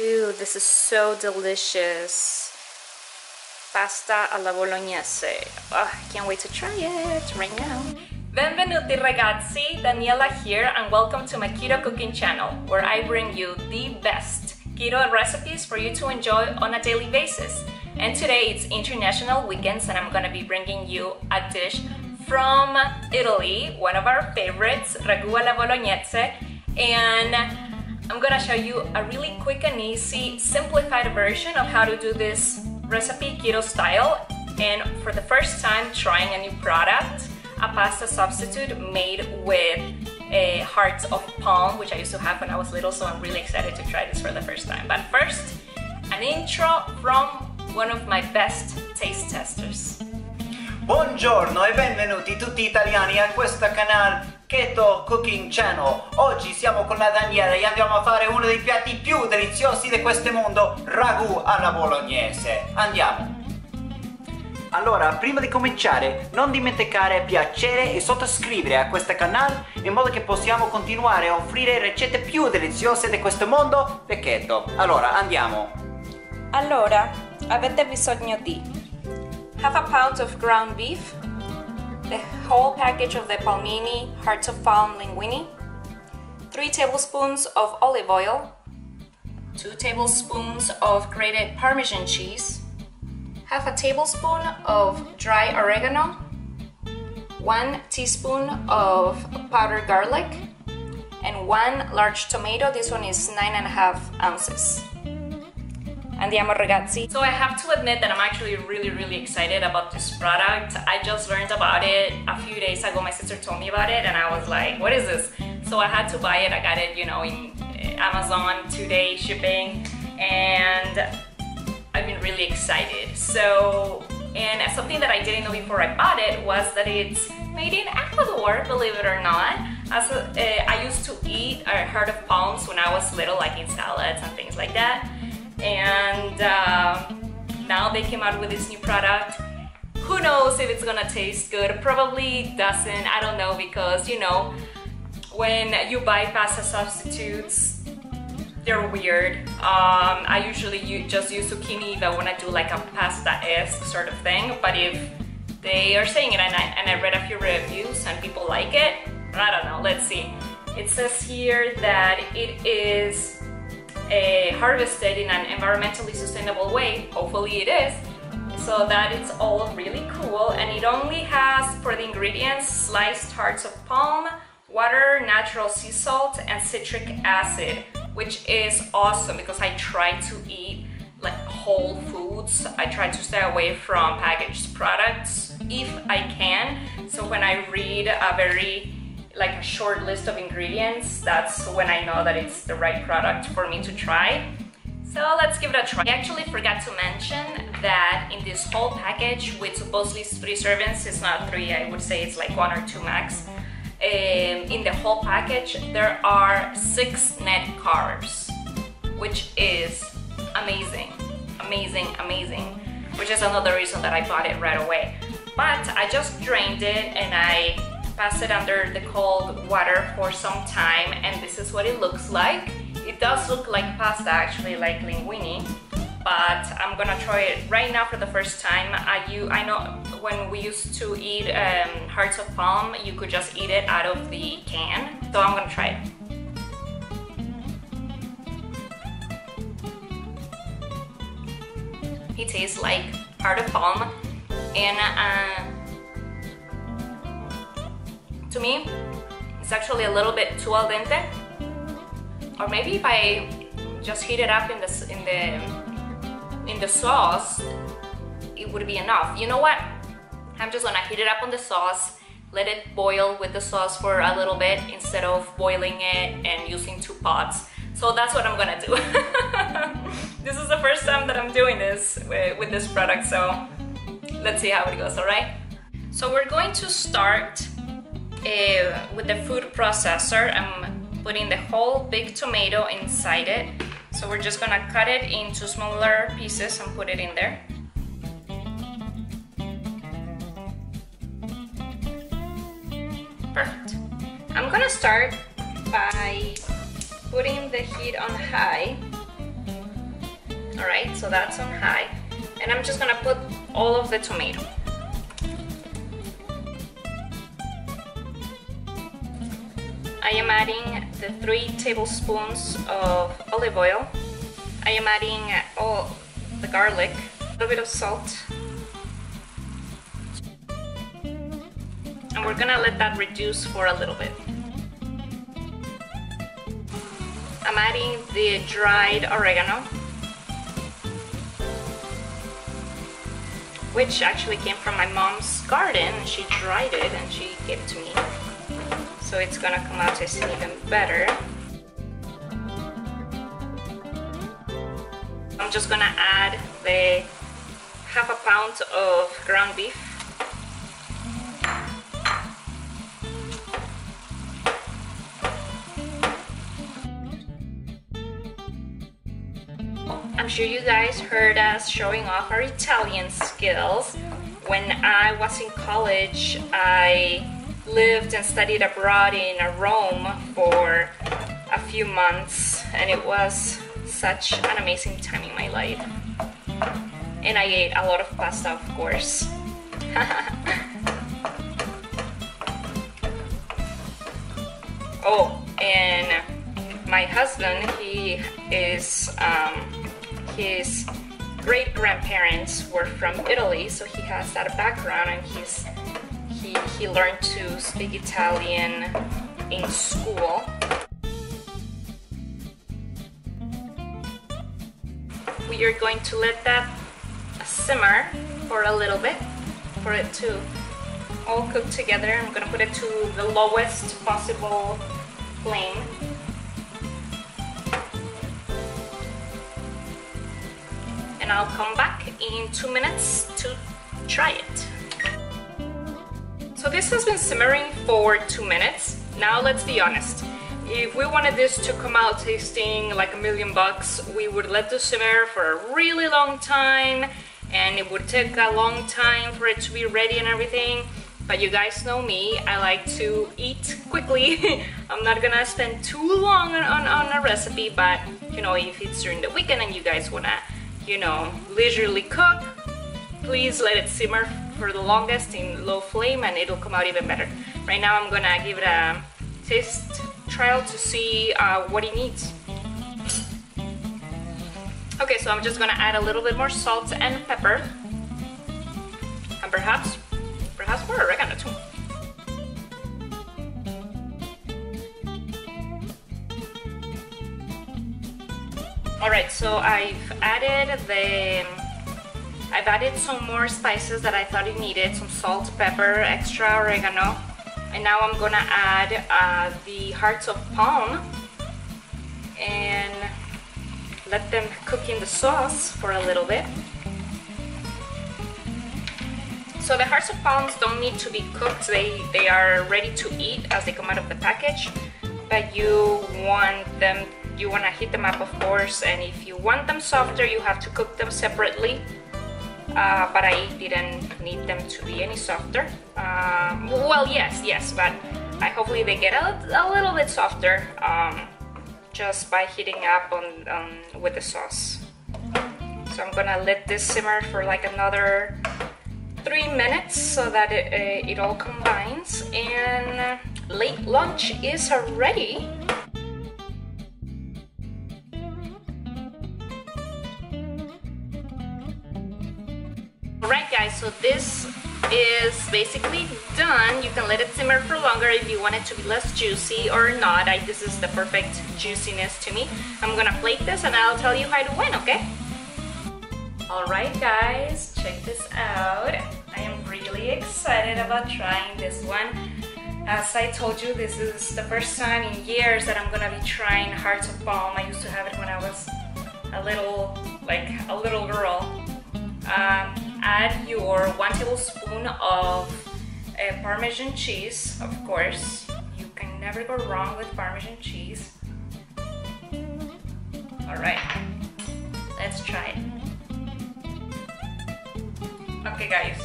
Ooh, this is so delicious. Pasta alla bolognese. Oh, I can't wait to try it right now. Benvenuti ragazzi, Daniela here and welcome to my keto cooking channel where I bring you the best keto recipes for you to enjoy on a daily basis. And today it's International Weekends and I'm gonna be bringing you a dish from Italy, one of our favorites, ragu alla bolognese. And I'm gonna show you a really quick and easy, simplified version of how to do this recipe keto style. And for the first time trying a new product, a pasta substitute made with a heart of palm, which I used to have when I was little, so I'm really excited to try this for the first time. But first, an intro from one of my best taste testers. Buongiorno e benvenuti tutti italiani a questo canale Keto Cooking Channel. Oggi siamo con la Daniela e andiamo a fare uno dei piatti più deliziosi di questo mondo, ragù alla bolognese. Andiamo! Allora, prima di cominciare, non dimenticare piacere e sottoscrivere a questo canale in modo che possiamo continuare a offrire ricette più deliziose di questo mondo vecchietto. Allora, andiamo! Allora, avete bisogno di half a pound of ground beef, the whole package of the Palmini Hearts of Palm linguine, 3 tablespoons of olive oil, 2 tablespoons of grated Parmesan cheese, half a tablespoon of dry oregano, 1 teaspoon of powdered garlic, and 1 large tomato. This one is 9.5 ounces. Andiamo ragazzi. So I have to admit that I'm actually really really excited about this product. I just learned about it a few days ago. My sister told me about it and I was like, what is this? So I had to buy it. I got it, you know, in Amazon two-day shipping and I've been really excited. So, and something that I didn't know before I bought it was that it's made in Ecuador, believe it or not. As a, uh, I used to eat a heart of palms when I was little, like in salads and things like that. And uh, now they came out with this new product. Who knows if it's gonna taste good? Probably doesn't, I don't know, because you know, when you buy pasta substitutes, they're weird. Um, I usually just use zucchini if I want to do like a pasta-esque sort of thing, but if they are saying it and I, and I read a few reviews and people like it, I don't know, let's see. It says here that it is uh, harvested in an environmentally sustainable way, hopefully it is, so that it's all really cool and it only has for the ingredients sliced hearts of palm, water, natural sea salt, and citric acid which is awesome because I try to eat like whole foods. I try to stay away from packaged products if I can. So when I read a very like a short list of ingredients, that's when I know that it's the right product for me to try. So let's give it a try. I actually forgot to mention that in this whole package with supposedly three servings, it's not three, I would say it's like one or two max um, in the whole package there are six net carbs which is amazing amazing amazing which is another reason that I bought it right away but I just drained it and I passed it under the cold water for some time and this is what it looks like it does look like pasta actually like linguine but I'm gonna try it right now for the first time. I, you, I know when we used to eat um, hearts of palm, you could just eat it out of the can. So I'm gonna try it. It tastes like heart of palm and uh, to me, it's actually a little bit too al dente. Or maybe if I just heat it up in the, in the in the sauce, it would be enough. You know what? I'm just gonna heat it up on the sauce, let it boil with the sauce for a little bit instead of boiling it and using two pots. So that's what I'm gonna do. this is the first time that I'm doing this with, this product, so let's see how it goes, all right? So we're going to start uh, with the food processor. I'm putting the whole big tomato inside it so we're just gonna cut it into smaller pieces and put it in there. Perfect. I'm gonna start by putting the heat on high All right, so that's on high. And I'm just gonna put all of the tomato. I am adding the three tablespoons of olive oil. I am adding all the garlic, a little bit of salt. And we're gonna let that reduce for a little bit. I'm adding the dried oregano, which actually came from my mom's garden. She dried it and she gave it to me. So it's gonna come out tasting even better. I'm just gonna add the half a pound of ground beef I'm sure you guys heard us showing off our Italian skills. When I was in college, I lived and studied abroad in Rome for a few months, and it was such an amazing time in my life. And I ate a lot of pasta, of course. oh, and my husband, he is um, his great grandparents were from Italy, so he has that background and he's he, learned to speak Italian in school. We are going to let that simmer for a little bit for it to all cook together. I'm gonna put it to the lowest possible flame and I'll come back in two minutes to try it. So this has been simmering for two minutes. Now let's be honest. If we wanted this to come out tasting like a million bucks, we would let this simmer for a really long time and it would take a long time for it to be ready and everything. But you guys know me, I like to eat quickly. I'm not gonna spend too long on, on, a recipe, but you know, if it's during the weekend and you guys wanna you know, leisurely cook, please let it simmer for the longest in low flame and it'll come out even better. Right now I'm gonna give it a taste trial to see uh, what it needs. Okay, so I'm just gonna add a little bit more salt and pepper. And perhaps, perhaps more oregano too. Alright, so I've added the I've added some more spices that I thought it needed, some salt, pepper, extra oregano. And now I'm gonna add uh, the hearts of palm and let them cook in the sauce for a little bit. So the hearts of palms don't need to be cooked, they, they are ready to eat as they come out of the package, but you want them you want to heat them up of course and if you want them softer you have to cook them separately uh, but I didn't need them to be any softer. Um, well yes yes but I hopefully they get a, a little bit softer um, just by heating up on, on with the sauce. So I'm gonna let this simmer for like another three minutes so that it, it all combines. And late lunch is ready so this is basically done. You can let it simmer for longer if you want it to be less juicy or not. I, this is the perfect juiciness to me. I'm gonna plate this and I'll tell you how it went, okay? Alright guys, check this out. I am really excited about trying this one. As I told you, this is the first time in years that I'm gonna be trying Hearts of Palm. I used to have it when I was a little, like a little girl. Um, add your one tablespoon of uh, Parmesan cheese, of course. You can never go wrong with Parmesan cheese. All right, let's try it. Okay guys,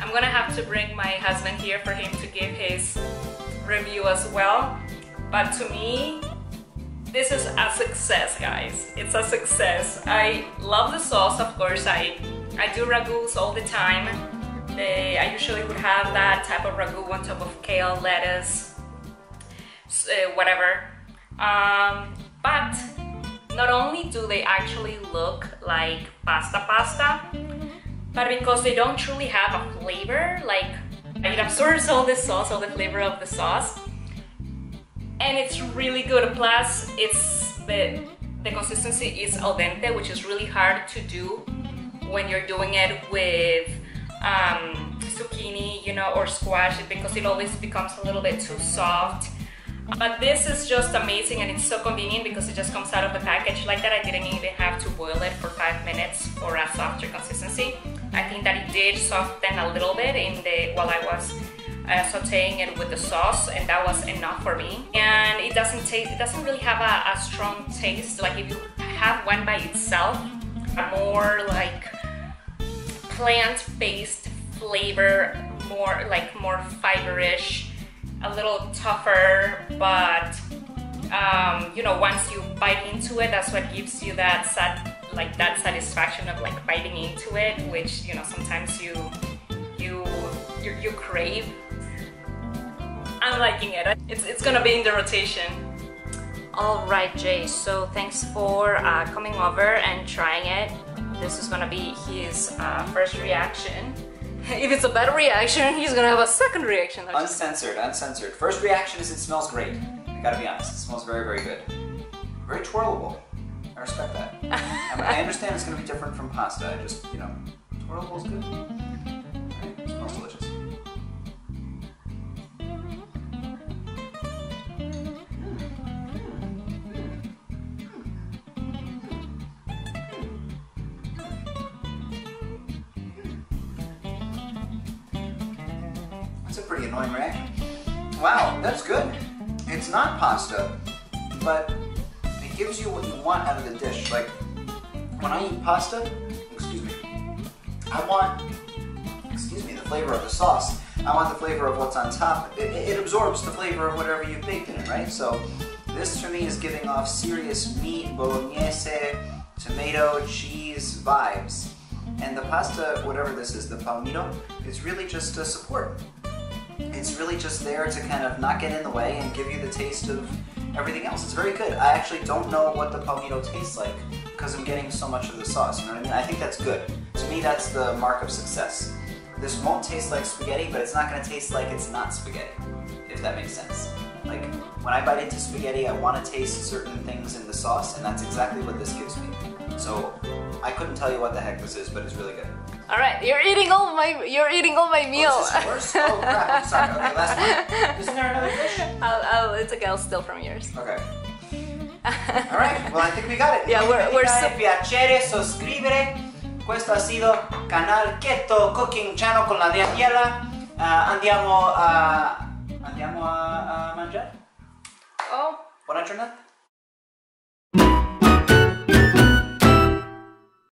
I'm gonna have to bring my husband here for him to give his review as well. But to me, this is a success, guys. It's a success. I love the sauce, of course. I, I do ragouts all the time. They, I usually would have that type of ragu on top of kale, lettuce, uh, whatever. Um, but not only do they actually look like pasta pasta, but because they don't truly have a flavor, like it absorbs all the sauce, all the flavor of the sauce, and it's really good. Plus, it's the the consistency is al dente, which is really hard to do when you're doing it with um, zucchini, you know, or squash, because it always becomes a little bit too soft. But this is just amazing and it's so convenient because it just comes out of the package like that. I didn't even have to boil it for five minutes for a softer consistency. I think that it did soften a little bit in the while I was uh, sauteing it with the sauce and that was enough for me and it doesn't taste it doesn't really have a, a strong taste like if you have one by itself a more like plant-based flavor more like more fiberish a little tougher but um, you know once you bite into it that's what gives you that sat like that satisfaction of like biting into it which you know sometimes you you you, you crave I'm liking it. It's, it's gonna be in the rotation. Alright Jay, so thanks for uh, coming over and trying it. This is gonna be his uh, first reaction. if it's a bad reaction, he's gonna have a second reaction. Uncensored, uncensored. First reaction is it smells great. I gotta be honest, it smells very, very good. Very twirlable. I respect that. I, mean, I understand it's gonna be different from pasta. I just, you know, twirlable is good. That's a pretty annoying reaction. Wow, that's good. It's not pasta, but it gives you what you want out of the dish. Like, when I eat pasta, excuse me, I want, excuse me, the flavor of the sauce. I want the flavor of what's on top. It, it absorbs the flavor of whatever you've baked in it, right? So this for me is giving off serious meat, bolognese, tomato, cheese vibes. And the pasta, whatever this is, the palmito, is really just a support it's really just there to kind of not get in the way and give you the taste of everything else. It's very good. I actually don't know what the palmito tastes like because I'm getting so much of the sauce, you know what I mean? I think that's good. To me, that's the mark of success. This won't taste like spaghetti, but it's not gonna taste like it's not spaghetti, if that makes sense. Like, when I bite into spaghetti, I wanna taste certain things in the sauce, and that's exactly what this gives me. So, I couldn't tell you what the heck this is, but it's really good. All right, you're eating all my you're eating all my meal. Oh, is this yours? Oh crap! I'm sorry. Okay, last one. Isn't there another dish? I'll, I'll, it's okay. I'll steal from yours. Okay. All right. Well, I think we got it. Yeah, we're we're so piacere sosscrivere. Questo ha sido canal Keto Cooking Channel con la Daniela. Uh, andiamo a andiamo a, a mangiare. Oh. Buona giornata.